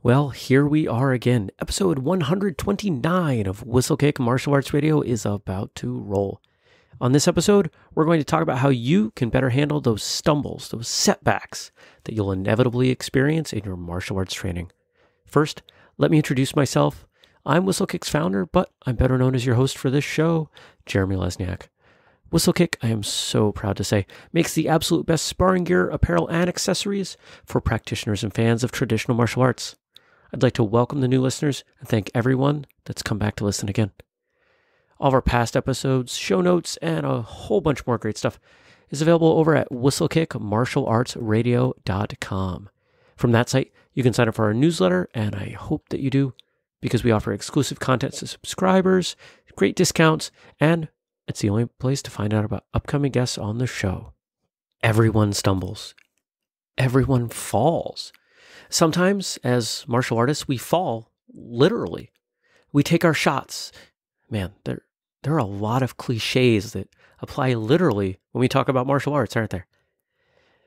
Well, here we are again. Episode 129 of Whistlekick Martial Arts Radio is about to roll. On this episode, we're going to talk about how you can better handle those stumbles, those setbacks that you'll inevitably experience in your martial arts training. First, let me introduce myself. I'm Whistlekick's founder, but I'm better known as your host for this show, Jeremy Lesniak. Whistlekick, I am so proud to say, makes the absolute best sparring gear, apparel, and accessories for practitioners and fans of traditional martial arts. I'd like to welcome the new listeners and thank everyone that's come back to listen again. All of our past episodes, show notes, and a whole bunch more great stuff is available over at whistlekickmartialartsradio.com. From that site, you can sign up for our newsletter, and I hope that you do because we offer exclusive content to subscribers, great discounts, and it's the only place to find out about upcoming guests on the show. Everyone stumbles. Everyone falls. Sometimes, as martial artists, we fall literally. We take our shots. Man, there, there are a lot of cliches that apply literally when we talk about martial arts, aren't there?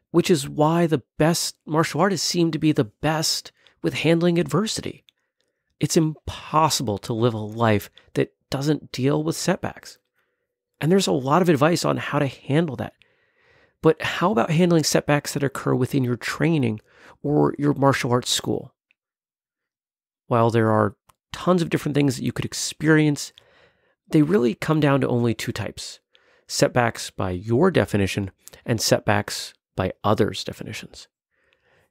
Which is why the best martial artists seem to be the best with handling adversity. It's impossible to live a life that doesn't deal with setbacks. And there's a lot of advice on how to handle that. But how about handling setbacks that occur within your training or your martial arts school? While there are tons of different things that you could experience, they really come down to only two types setbacks by your definition and setbacks by others' definitions.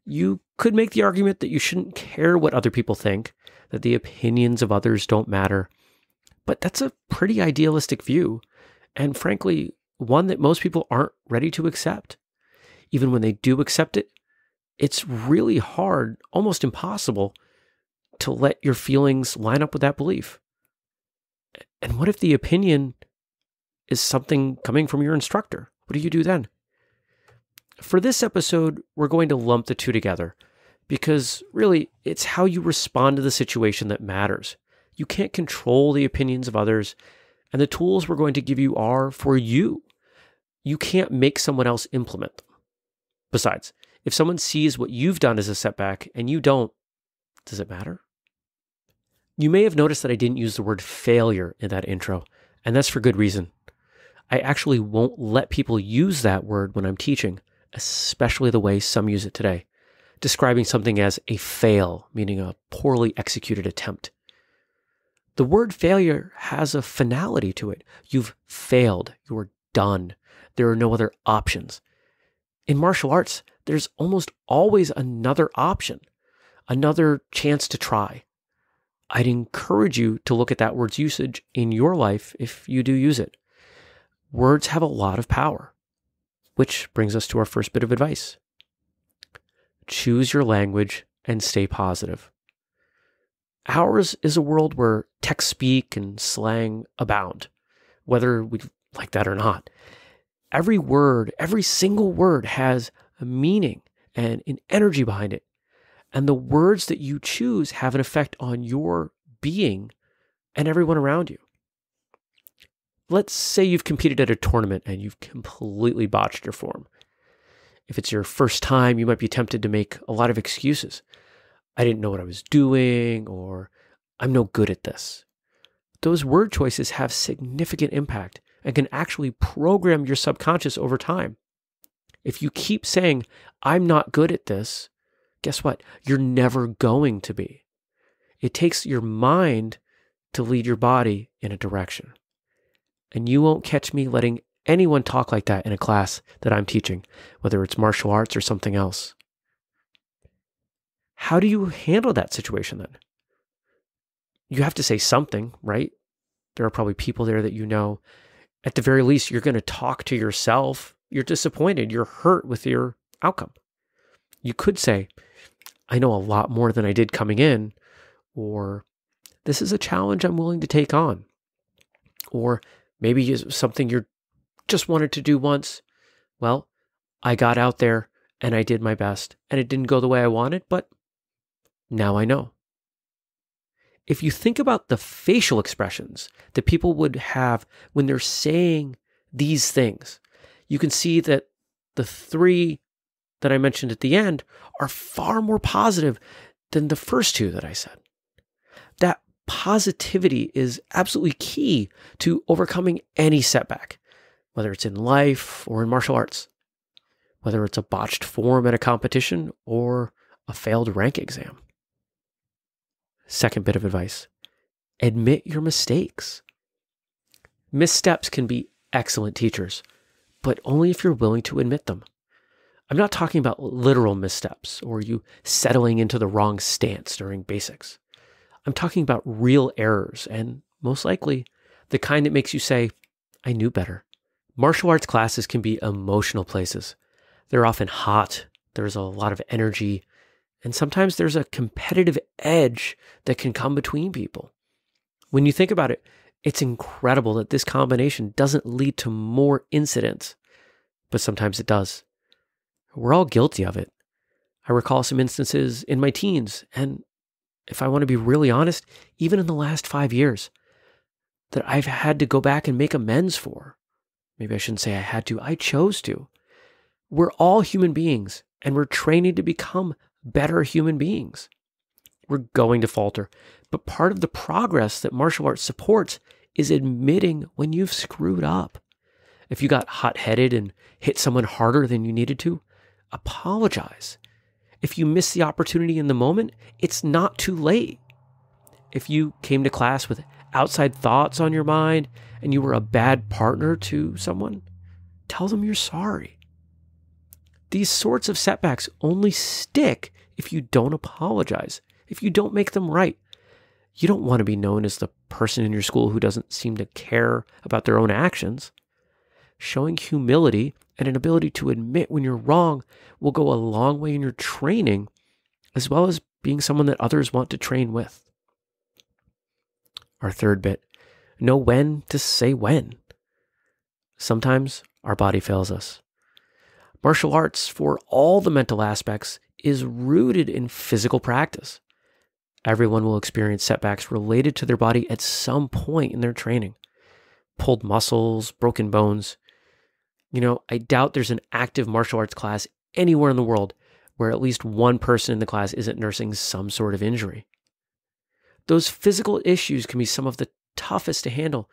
You could make the argument that you shouldn't care what other people think, that the opinions of others don't matter, but that's a pretty idealistic view, and frankly, one that most people aren't ready to accept. Even when they do accept it, it's really hard, almost impossible, to let your feelings line up with that belief. And what if the opinion is something coming from your instructor? What do you do then? For this episode, we're going to lump the two together because really it's how you respond to the situation that matters. You can't control the opinions of others, and the tools we're going to give you are for you. You can't make someone else implement them. Besides, if someone sees what you've done as a setback and you don't, does it matter? You may have noticed that I didn't use the word failure in that intro, and that's for good reason. I actually won't let people use that word when I'm teaching, especially the way some use it today, describing something as a fail, meaning a poorly executed attempt. The word failure has a finality to it. You've failed, you're done. There are no other options. In martial arts, there's almost always another option, another chance to try. I'd encourage you to look at that word's usage in your life if you do use it. Words have a lot of power, which brings us to our first bit of advice choose your language and stay positive. Ours is a world where tech speak and slang abound, whether we like that or not. Every word, every single word has a meaning and an energy behind it. And the words that you choose have an effect on your being and everyone around you. Let's say you've competed at a tournament and you've completely botched your form. If it's your first time, you might be tempted to make a lot of excuses. I didn't know what I was doing, or I'm no good at this. Those word choices have significant impact and can actually program your subconscious over time. If you keep saying, I'm not good at this, guess what? You're never going to be. It takes your mind to lead your body in a direction. And you won't catch me letting anyone talk like that in a class that I'm teaching, whether it's martial arts or something else. How do you handle that situation then? You have to say something, right? There are probably people there that you know. At the very least, you're going to talk to yourself you're disappointed, you're hurt with your outcome. You could say, I know a lot more than I did coming in, or this is a challenge I'm willing to take on, or maybe it's something you just wanted to do once. Well, I got out there and I did my best, and it didn't go the way I wanted, but now I know. If you think about the facial expressions that people would have when they're saying these things, you can see that the three that I mentioned at the end are far more positive than the first two that I said. That positivity is absolutely key to overcoming any setback, whether it's in life or in martial arts, whether it's a botched form at a competition or a failed rank exam. Second bit of advice admit your mistakes. Missteps can be excellent teachers, but only if you're willing to admit them. I'm not talking about literal missteps or you settling into the wrong stance during basics. I'm talking about real errors and most likely the kind that makes you say, I knew better. Martial arts classes can be emotional places. They're often hot, there's a lot of energy, and sometimes there's a competitive edge that can come between people. When you think about it, it's incredible that this combination doesn't lead to more incidents, but sometimes it does. We're all guilty of it. I recall some instances in my teens, and if I want to be really honest, even in the last five years, that I've had to go back and make amends for. Maybe I shouldn't say I had to, I chose to. We're all human beings, and we're training to become better human beings. We're going to falter. But part of the progress that martial arts supports is admitting when you've screwed up. If you got hot headed and hit someone harder than you needed to, apologize. If you miss the opportunity in the moment, it's not too late. If you came to class with outside thoughts on your mind and you were a bad partner to someone, tell them you're sorry. These sorts of setbacks only stick if you don't apologize, if you don't make them right. You don't want to be known as the person in your school who doesn't seem to care about their own actions. Showing humility and an ability to admit when you're wrong will go a long way in your training, as well as being someone that others want to train with. Our third bit know when to say when. Sometimes our body fails us. Martial arts, for all the mental aspects, is rooted in physical practice. Everyone will experience setbacks related to their body at some point in their training pulled muscles, broken bones. You know, I doubt there's an active martial arts class anywhere in the world where at least one person in the class isn't nursing some sort of injury. Those physical issues can be some of the toughest to handle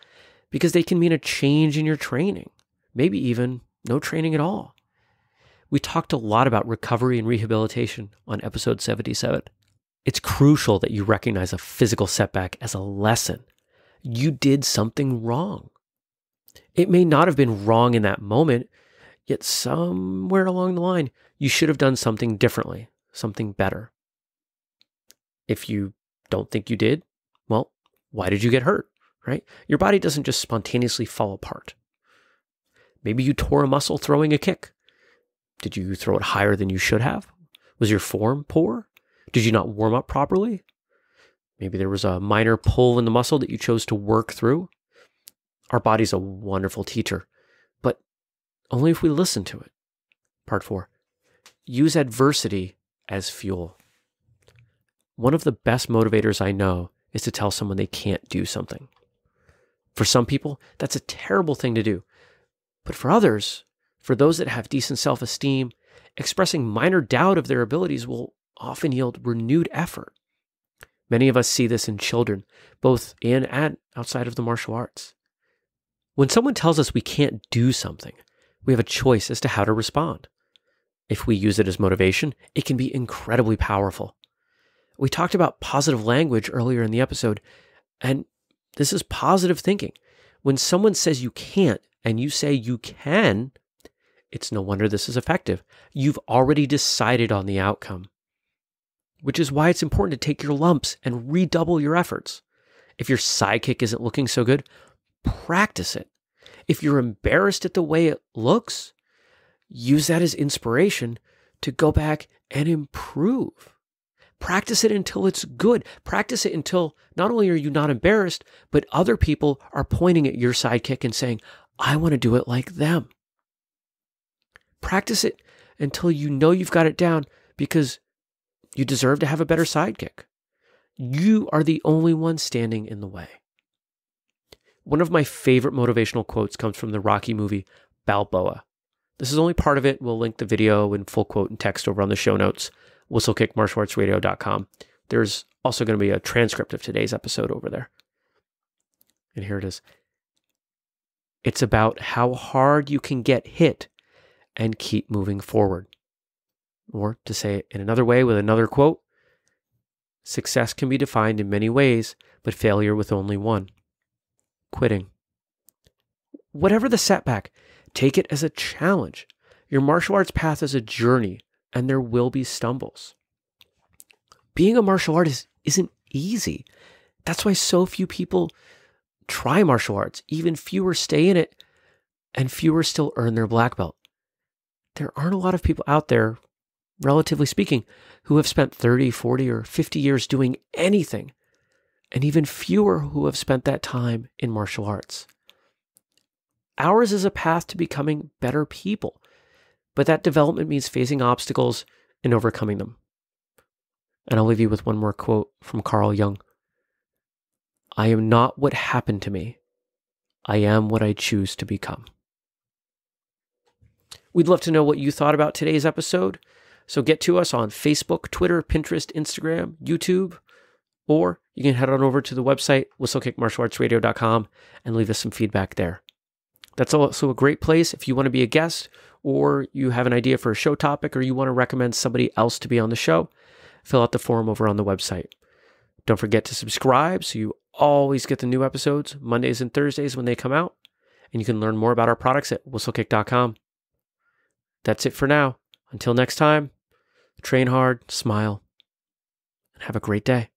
because they can mean a change in your training, maybe even no training at all. We talked a lot about recovery and rehabilitation on episode 77. It's crucial that you recognize a physical setback as a lesson. You did something wrong. It may not have been wrong in that moment, yet somewhere along the line, you should have done something differently, something better. If you don't think you did, well, why did you get hurt, right? Your body doesn't just spontaneously fall apart. Maybe you tore a muscle throwing a kick. Did you throw it higher than you should have? Was your form poor? Did you not warm up properly? Maybe there was a minor pull in the muscle that you chose to work through. Our body's a wonderful teacher, but only if we listen to it. Part four use adversity as fuel. One of the best motivators I know is to tell someone they can't do something. For some people, that's a terrible thing to do. But for others, for those that have decent self esteem, expressing minor doubt of their abilities will often yield renewed effort. Many of us see this in children, both in and outside of the martial arts. When someone tells us we can't do something, we have a choice as to how to respond. If we use it as motivation, it can be incredibly powerful. We talked about positive language earlier in the episode, and this is positive thinking. When someone says you can't and you say you can, it's no wonder this is effective. You've already decided on the outcome which is why it's important to take your lumps and redouble your efforts. If your sidekick isn't looking so good, practice it. If you're embarrassed at the way it looks, use that as inspiration to go back and improve. Practice it until it's good. Practice it until not only are you not embarrassed, but other people are pointing at your sidekick and saying, I want to do it like them. Practice it until you know you've got it down because you deserve to have a better sidekick. You are the only one standing in the way. One of my favorite motivational quotes comes from the Rocky movie Balboa. This is only part of it. We'll link the video and full quote and text over on the show notes. whistlekickmartialartsradio.com. There's also going to be a transcript of today's episode over there. And here it is. It's about how hard you can get hit and keep moving forward. Or to say it in another way with another quote, success can be defined in many ways, but failure with only one quitting. Whatever the setback, take it as a challenge. Your martial arts path is a journey, and there will be stumbles. Being a martial artist isn't easy. That's why so few people try martial arts, even fewer stay in it, and fewer still earn their black belt. There aren't a lot of people out there, relatively speaking, who have spent 30, 40, or 50 years doing anything, and even fewer who have spent that time in martial arts. Ours is a path to becoming better people, but that development means facing obstacles and overcoming them. And I'll leave you with one more quote from Carl Jung I am not what happened to me, I am what I choose to become. We'd love to know what you thought about today's episode. So get to us on Facebook, Twitter, Pinterest, Instagram, YouTube, or you can head on over to the website, whistlekickmartialartsradio.com, and leave us some feedback there. That's also a great place if you want to be a guest or you have an idea for a show topic or you want to recommend somebody else to be on the show. Fill out the form over on the website. Don't forget to subscribe so you always get the new episodes Mondays and Thursdays when they come out. And you can learn more about our products at whistlekick.com. That's it for now. Until next time, train hard, smile, and have a great day.